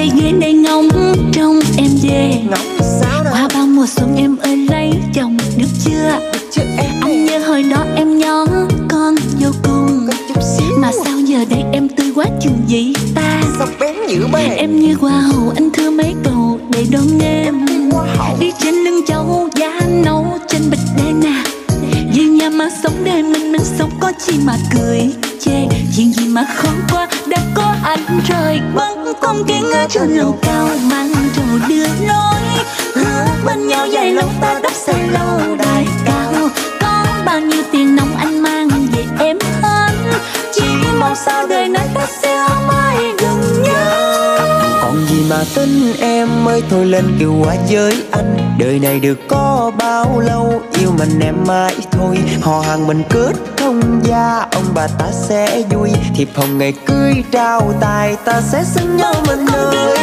cây ghế để ngóng trông em về ngóng sao đâu qua bao mùa xuân em ơi lấy chồng được chưa? Anh nhớ hồi đó em nhỏ con vô cùng. Mà sao giờ đây em tươi quá chừng gì ta? Em như hoa hậu anh thưa mấy cầu để đón em. Đi trên lưng châu mà sống đời mình mình sống có chi mà cười, chê. Chuyện gì mà khó qua, đã có anh rồi. Bắn con kiến ở trên lầu cao mang trầu đưa lối hứa bên nhau dài lâu ta đắp xây lâu đài cao. Có bao nhiêu tiền nóng anh mang về em hết chỉ mong sao đời này ta sẽ mãi mà tin em ơi thôi lên kiều qua với anh. Đời này được có bao lâu yêu mình em mãi thôi. Họ hàng mình kết thông gia ông bà ta sẽ vui. Thiệp hồng ngày cưới trao tài ta sẽ xứng nhau mình ơi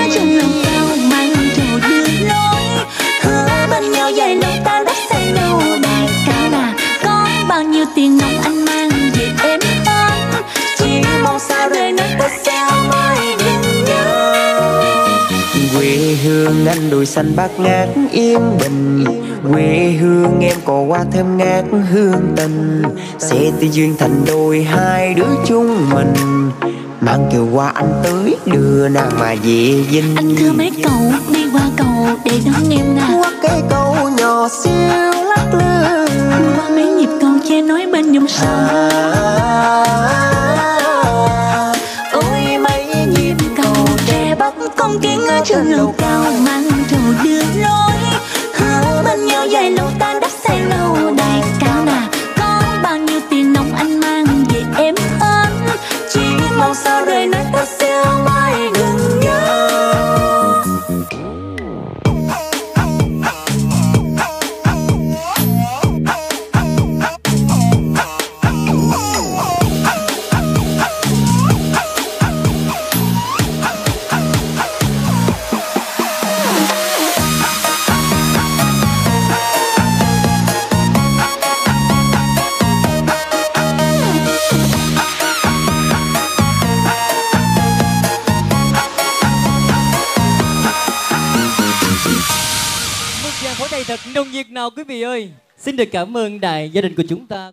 bên nhau dài lâu ta đã xây lâu đài cao là có bao nhiêu tiền nông anh mang về em hết chỉ mong sao đời này ta sẽ anh đồi xanh bát ngát yên bình quê hương em cò hoa thơm ngát hương tình sẽ tự duyên thành đôi hai đứa chung mình. Mang kiều hoa anh tới đưa nàng mà về dinh. Anh thưa mấy cậu đi qua cầu để đón em nè qua cái câu nhỏ xíu lắc lư. Qua mấy nhịp cầu che nói bên dòng sông. À, trên lầu cao mang một tràng pháo tay thật nồng nhiệt nào quý vị ơi. Xin được cảm ơn đại gia đình của chúng ta.